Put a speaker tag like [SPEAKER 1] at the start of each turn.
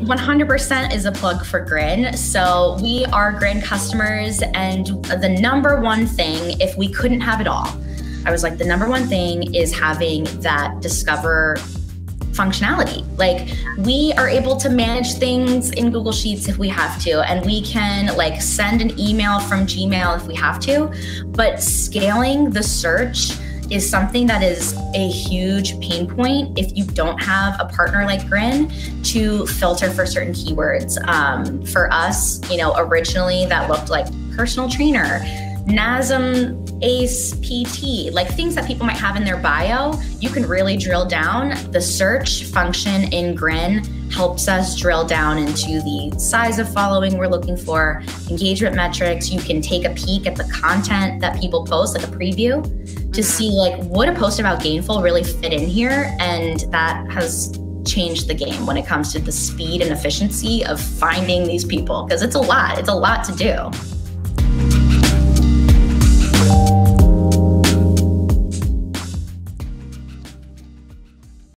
[SPEAKER 1] 100% is a plug for Grin. So we are Grin customers, and the number one thing, if we couldn't have it all, I was like, the number one thing is having that discover functionality. Like we are able to manage things in Google Sheets if we have to, and we can like send an email from Gmail if we have to. But scaling the search is something that is a huge pain point if you don't have a partner like Grin to filter for certain keywords. Um, for us, you know, originally that looked like personal trainer, NASM ACE PT, like things that people might have in their bio, you can really drill down. The search function in Grin helps us drill down into the size of following we're looking for, engagement metrics. You can take a peek at the content that people post, like a preview, to mm-hmm. see like would a post about Gainful really fit in here, and that has changed the game when it comes to the speed and efficiency of finding these people because it's a lot. It's a lot to do.